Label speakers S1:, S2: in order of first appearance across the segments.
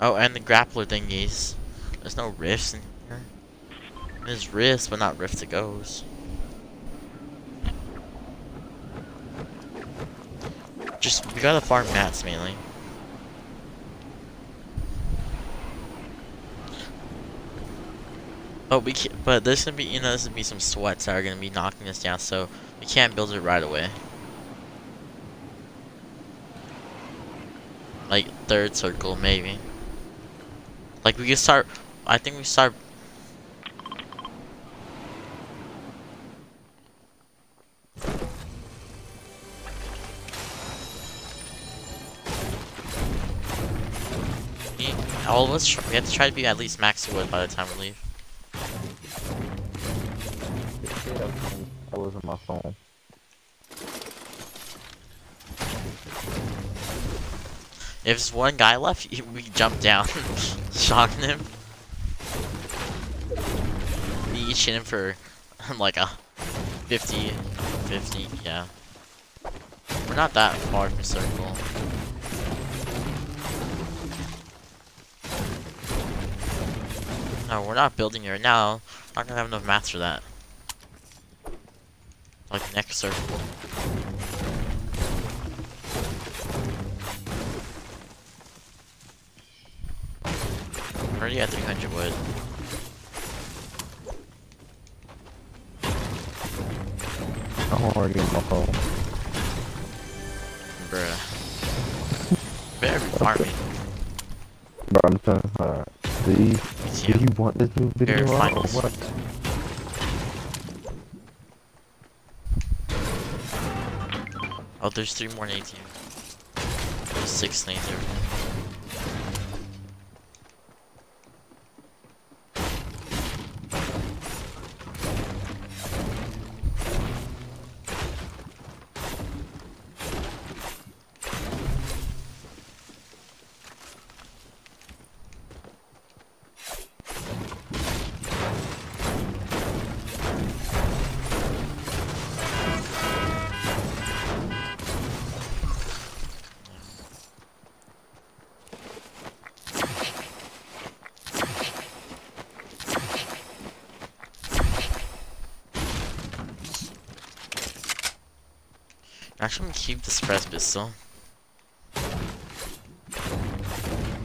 S1: Oh, and the grappler thingies. There's no rifts in here. There's rifts, but not Rift-To-Gos. Just, we gotta farm mats mainly. But we can't, but there's gonna be, you know, there's gonna be some sweats that are gonna be knocking us down, so we can't build it right away. Like, third circle, maybe. Like, we can start, I think we start all of us, we have to try to be at least max wood by the time we leave.
S2: I was on my phone.
S1: If there's one guy left, we jump down, shock him. We each hit him for like a 50, 50, yeah. We're not that far from circle. No, we're not building right now. Not gonna have enough mats for that. Like next circle. We're 300 wood.
S2: I'm already phone.
S1: Bruh. Better be farming.
S2: Bro, I'm trying to do you, do you want this new video
S1: Here,
S2: out
S1: find
S2: or what?
S1: Oh, there's three more nades here. There's six nades here. Actually, keep the spread pistol.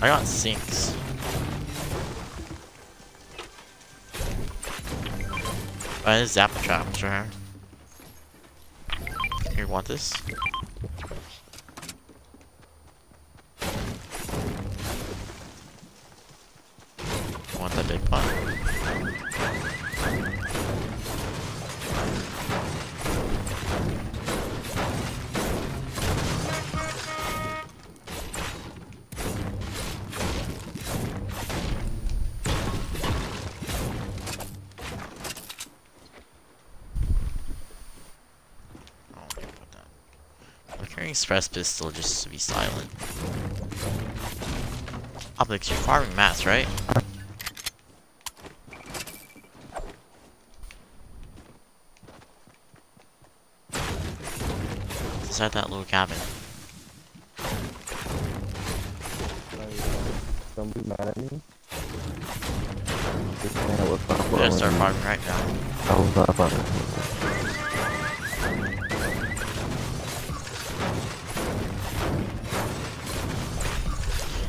S1: I got sinks. Oh, zapper traps right here. You want this? I'm express pistol just to be silent. Oh, Optics, you're farming mats, right? Inside that little cabin.
S2: Don't be mad at me. This man was not
S1: We gotta start farming right now.
S2: I was not following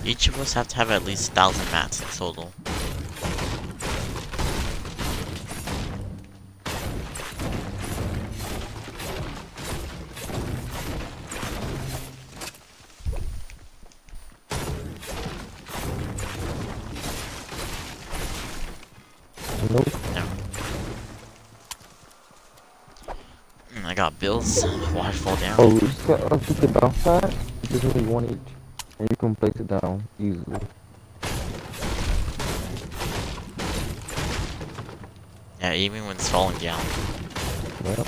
S1: Each of us have to have at least 1,000 mats in total.
S2: Nope.
S1: No. Mm, I got bills. Waterfall down.
S2: Oh, you got uh, just the bounce pad? There's only one each. And you can place it down easily.
S1: Yeah, even when it's falling down.
S2: Yep.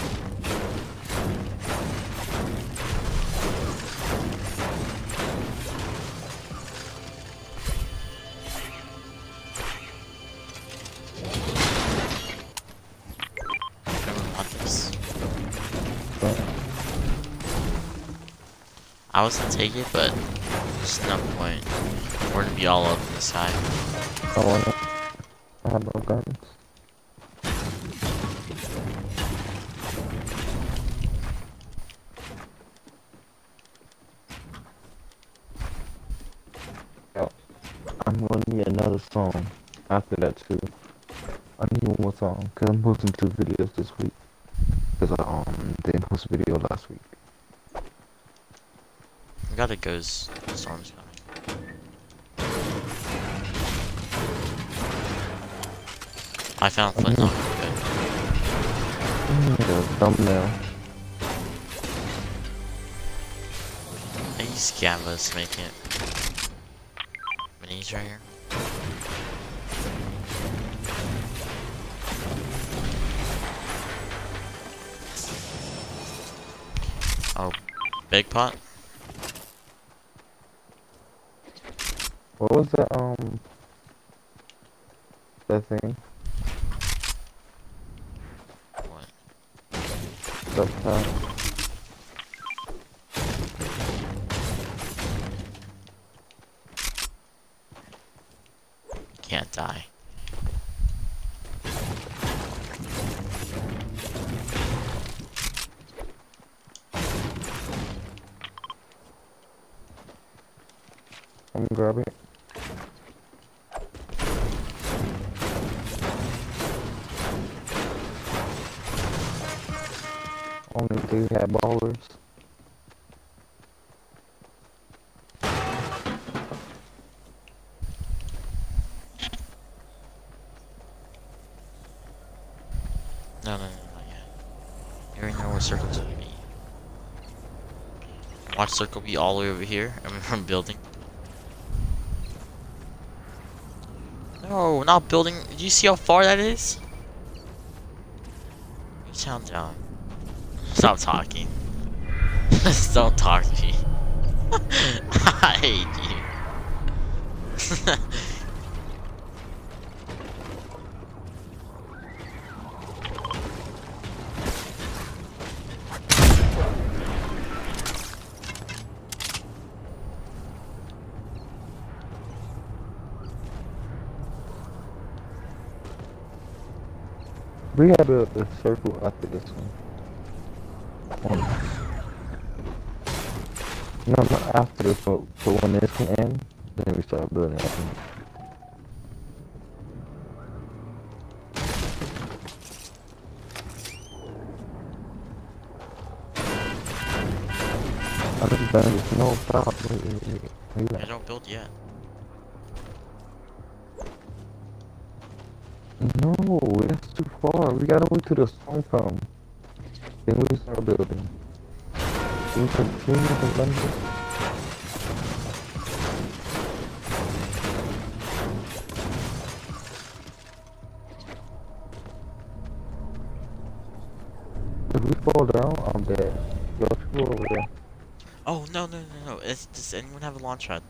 S1: I don't want I was gonna take it, but There's no point. We're gonna be all in the sky.
S2: Oh, I have no guns. I'm gonna need another song after that too. I need one more song because I'm posting two videos this week. Because I um didn't post a video last week.
S1: We got it goes. The storm's coming. I found Flint-Knock. Good.
S2: I thumbnail.
S1: I canvas to make it. Minis right here. Oh, big pot?
S2: What was that um that thing?
S1: What?
S2: The pack?
S1: Can't die.
S2: Three had ballers.
S1: No, no, no, not yet. You already know where circle's gonna be. Watch circle be all the way over here. I mean, from building. No, not building. Do you see how far that is? Sound down. Stop talking. Don't talk to me. I hate you.
S2: We have a, the circle after this one. One. No, not after but, but when this can end, then we start building after it. I just done this. No, stop. Wait, wait, wait. wait.
S1: I don't build yet.
S2: No, that's too far. We gotta wait till the storm comes. Then we um start building. We continue to London. If we fall down, I'm dead. Yo, people over there.
S1: Oh no no no no! Is, does anyone have a launch pad?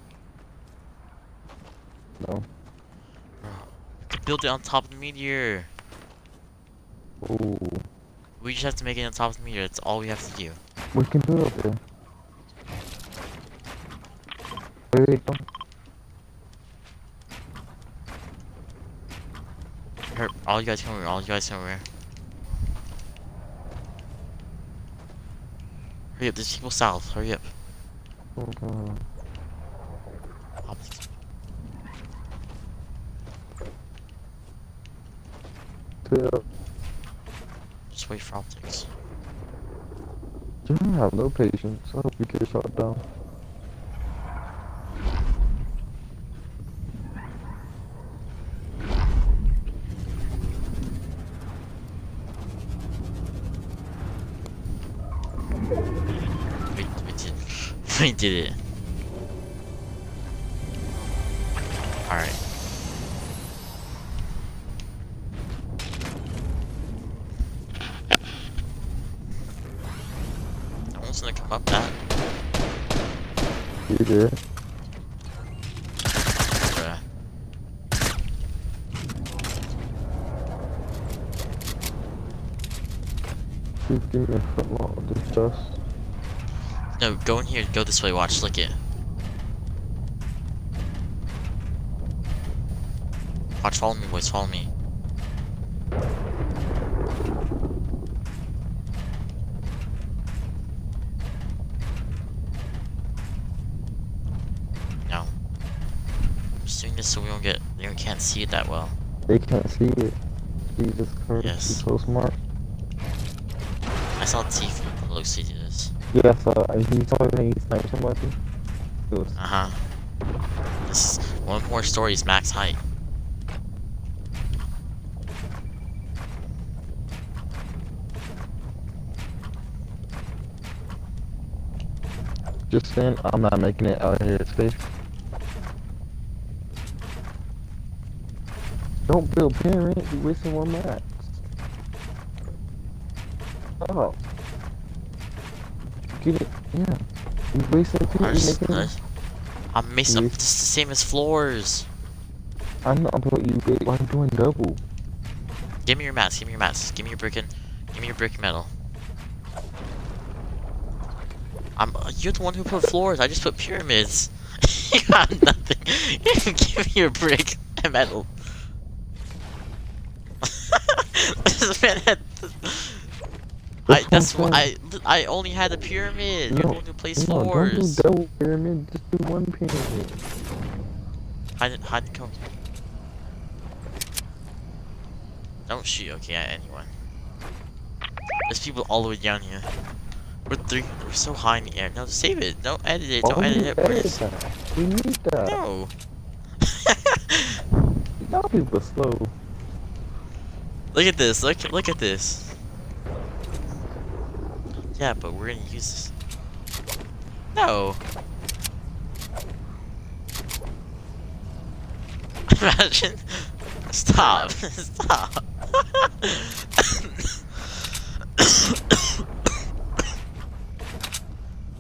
S2: No.
S1: Bro, we could build it on top of the meteor.
S2: Ooh.
S1: We just have to make it on top of the meter. That's all we have to do.
S2: We can do it. Wait, wait, don't.
S1: Here, all you guys come over. All you guys come over. Hurry up! There's people south. Hurry up.
S2: On.
S1: Just wait for optics.
S2: You don't have no patience. I hope you get shot down.
S1: We, we did. We did it. person to come up that?
S2: You do.
S1: Bruh.
S2: Please give me a lot of this.
S1: No, go in here, go this way, watch, Look it. Watch, follow me boys, follow me. We can't see it that well.
S2: They can't see it. Jesus Christ,
S1: Yes.
S2: he's so smart.
S1: I saw Tifa Lucy do this.
S2: Yeah, I saw. And he saw me. He sniped somebody. Was
S1: Uh huh. This is one more story is max height.
S2: just saying. I'm not making it out here. Space. Don't build pyramids. You're wasting more max. Oh. Get it? Yeah. You wasting
S1: I
S2: pyramids.
S1: just-
S2: Making
S1: I-
S2: it.
S1: I'm missing.
S2: You-
S1: It's the same as floors.
S2: I know, but you. Why you doing double?
S1: Give me your mats. Give me your mats. Give me your brick and give me your brick metal. I'm. uh, You're the one who put floors. I just put pyramids. you got nothing. give me your brick and metal. this man had. I,
S2: That's
S1: that's
S2: what I'm
S1: why I I only had a pyramid. You're the
S2: No,
S1: one who plays
S2: No, don't do double pyramid. Just do one pyramid.
S1: Hide and hide and come. Don't shoot, okay, at anyone. There's people all the way down here. We're three. We're so high in the air. No, save it. Don't edit it. Don't edit it.
S2: edit that? We need that.
S1: No.
S2: Y'all people slow.
S1: Look at this. Look. Look at this. Yeah, but we're gonna use this. No. Imagine. Stop. Stop.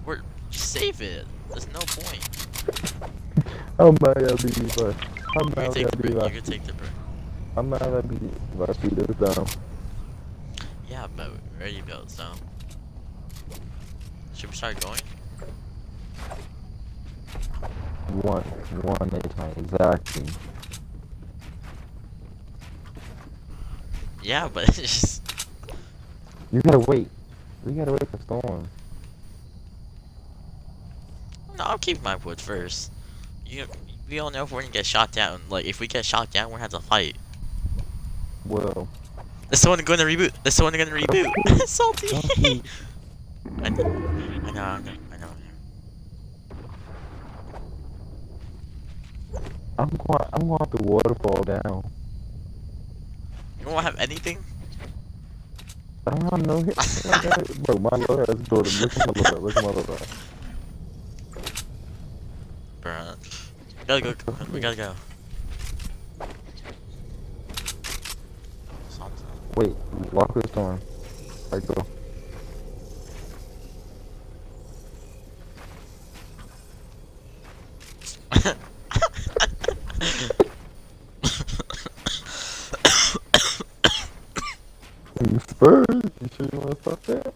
S1: We're save it. There's no point.
S2: I'm mad at you, but I'm
S1: You can
S2: mad
S1: take the
S2: at
S1: brick.
S2: you.
S1: Can take the brick.
S2: I'm mad at you. If I see this down.
S1: Yeah, but we already built so. Should we start going?
S2: One, one at a time, exactly.
S1: Yeah, but it's just.
S2: You gotta wait. We gotta wait for storm.
S1: No, I'll keep my wood first. You, we don't know if we're gonna get shot down. Like, if we get shot down, we're gonna have to fight.
S2: Well,
S1: There's someone going to reboot. There's someone going to reboot. Salty. I know. I know. I know. I know.
S2: I'm going. I'm going to waterfall down.
S1: You won't have anything.
S2: I don't know. Bro, my is Jordan. Look at my loader. Look at my loader.
S1: Bruh. We gotta go. We gotta go.
S2: Wait, walk with storm. I go. You Spurs, you sure you wanna stop that?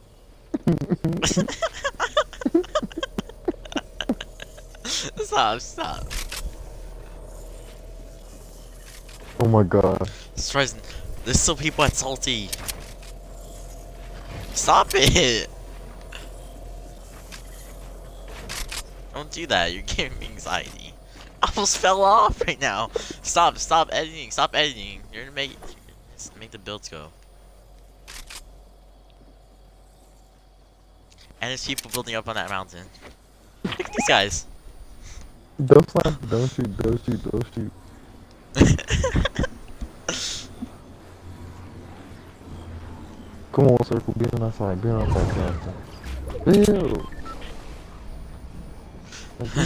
S1: stop. Stop.
S2: Oh my god.
S1: Surprised. There's still people at Salty. Stop it. Don't do that. You're giving me anxiety. I almost fell off right now. Stop. Stop editing. Stop editing. You're gonna make make the builds go. And there's people building up on that mountain. Look at these guys.
S2: Don't slam. Don't shoot. Don't shoot. Don't shoot. Come on, circle. Be on our side. Be on our side. Be on our side. Bill.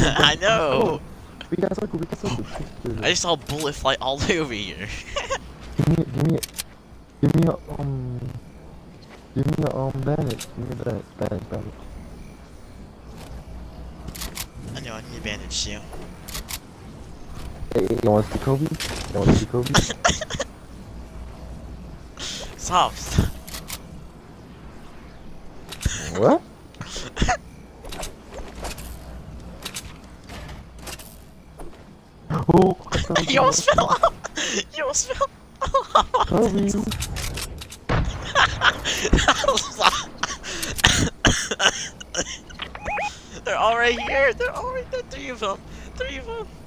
S1: I know.
S2: We got circle. We got circle.
S1: I just saw a bullet fly all the way over here.
S2: Give me, give me, give me a um, give me a um bandage. Give me a bandage, bandage.
S1: I know. I need a bandage too.
S2: Hey, hey, you want to see Kobe? You want to see Kobe?
S1: Stop. stop.
S2: What? Oh, I
S1: you almost fell off. you almost fell.
S2: Kobe.
S1: They're all right here. They're all right there. Three of them. Three of them.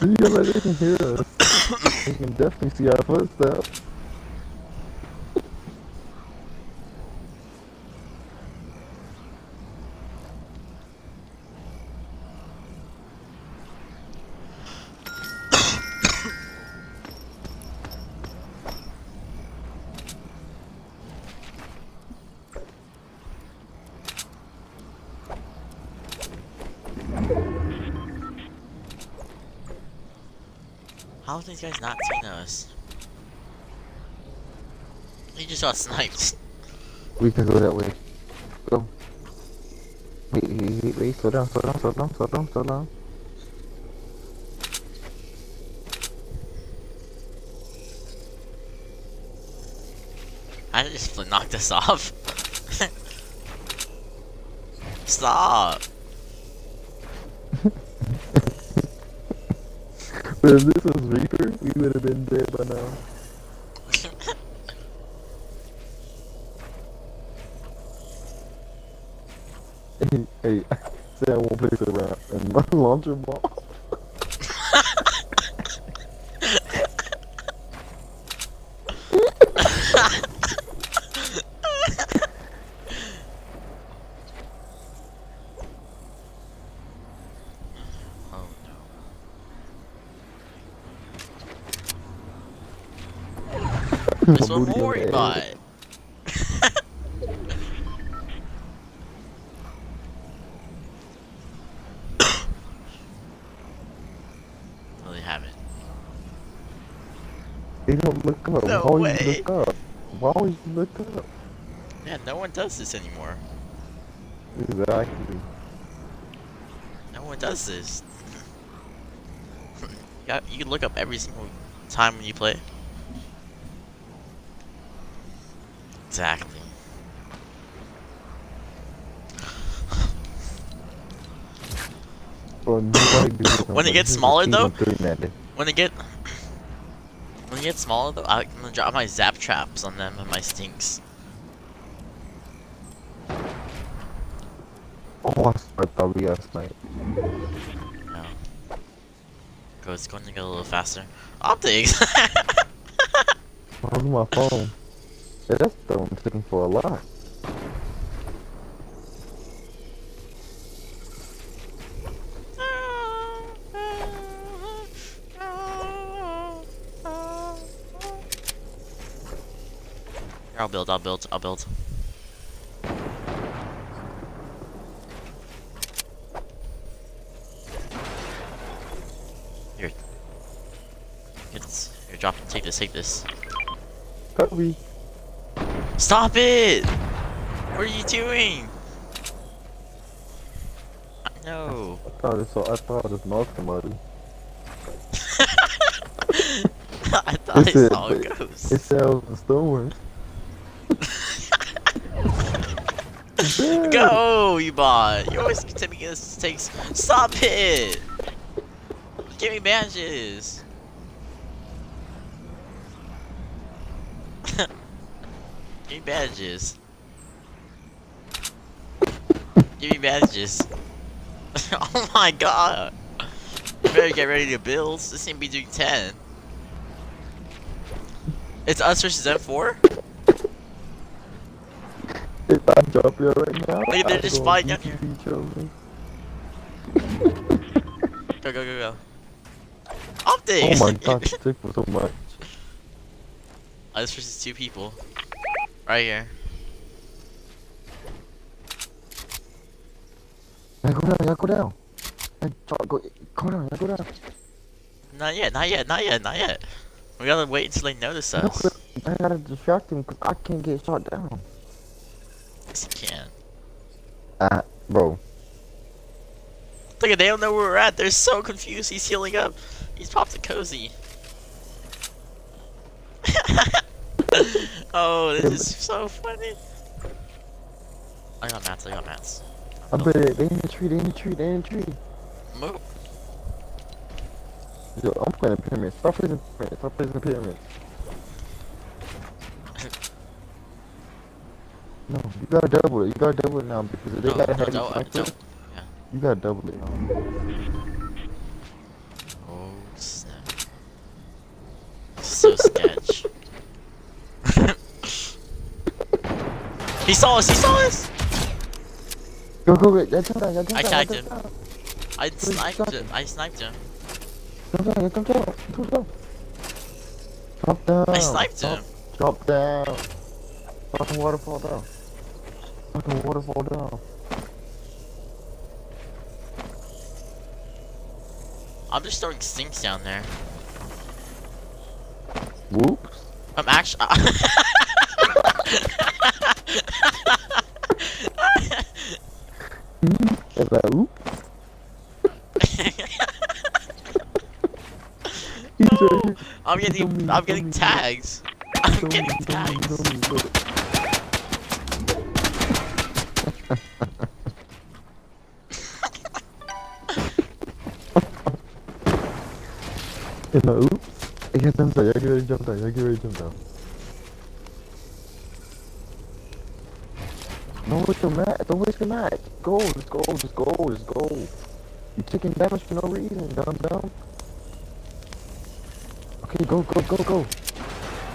S2: Yeah, like they can hear us. they can definitely see our footsteps.
S1: How have these guys not seen us? He just got sniped.
S2: We can go that way. Go. Wait, wait, wait, wait, slow down, slow down, slow down, slow down, slow down.
S1: I just knocked us off. Stop.
S2: If this was Reaper, we would have been dead by now. hey, hey, say I won't place it around and my launcher ball.
S1: oh no. There's
S2: My
S1: one
S2: booty on
S1: more
S2: the
S1: you
S2: edge.
S1: well, they haven't.
S2: They don't look up.
S1: No
S2: Why always
S1: way.
S2: look up? Why always look up?
S1: Yeah, no one does this anymore.
S2: Exactly.
S1: No one does this. yeah, you can look up every single time when you play. Exactly.
S2: Well, nobody do this
S1: When it gets smaller, though?
S2: season three, man.
S1: When they get when they get smaller though, I'm gonna drop my zap traps on them and my stinks.
S2: Oh, I thought we got sniped.
S1: No. Go, it's going to go a little faster. Optics.
S2: Where's my phone? That's throwing looking for a lot.
S1: I'll build. I'll build. I'll build. Here. This. Here, drop. Take this. Take this.
S2: Kobe.
S1: Stop it! What are you doing? I know.
S2: I thought it saw. I thought it knocked somebody.
S1: I thought I
S2: It
S1: saw a
S2: It
S1: ghost.
S2: said I was a storm.
S1: Go, you bot! You always tell me this takes. Stop it! Give me bandages. Me bandages. Give me bandages. oh my god! You better get ready to build. This to be doing 10. It's us versus M4?
S2: If I drop you right now,
S1: Wait, they're just fighting
S2: each other.
S1: Go, go, go, go.
S2: Oh my god, it took so much.
S1: Us versus two people. Right here.
S2: Yeah, go down, yeah, go down. Drop, go, go down, yeah, go down.
S1: Not yet, not yet, not yet, not yet. We gotta wait until they notice
S2: No,
S1: us.
S2: I gotta distract him because I can't get shot down.
S1: Yes, you can.
S2: Ah, bro.
S1: Look at they don't know where we're at. They're so confused. He's healing up. He's popped a cozy. oh, this is so funny. I got mats. I got mats.
S2: I bet they in the tree, they in the tree, they in the tree.
S1: Move.
S2: Yo, I'm playing the pyramid. Stop placing pyramids. Stop placing pyramids. No, you gotta double it. You gotta double it now because they
S1: No,
S2: got a
S1: no,
S2: heavy
S1: no,
S2: sniper,
S1: no. Yeah.
S2: you gotta double it.
S1: He saw us, he saw us!
S2: Go, go, go. Jump down. Yeah, jump
S1: I
S2: down.
S1: tagged him.
S2: down.
S1: I sniped him. I sniped him.
S2: Jump down. Jump down. Jump down. Drop down.
S1: I sniped
S2: Drop-
S1: him.
S2: Drop down. Fucking waterfall down. Fucking waterfall down.
S1: I'm just throwing sinks down there.
S2: Whoops.
S1: I'm actually.
S2: Like,
S1: no. I'm getting. I'm getting tags. I'm getting tags.
S2: It's like, oops. Yeah, jump down. Yeah, get ready to jump down. Yeah, get ready to jump down. Don't waste your match. Don't waste your match. Go, just go, just go, just go. You're taking damage for no reason, dumb dumb. Okay, go, go, go, go.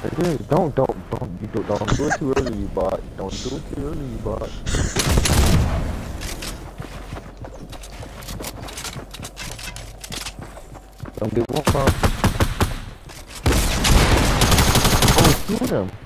S2: Right there. Don't, don't, don't, you don't, don't do it too early, you bot. Don't do it too early, you bot. Don't get one from. Oh, shoot him.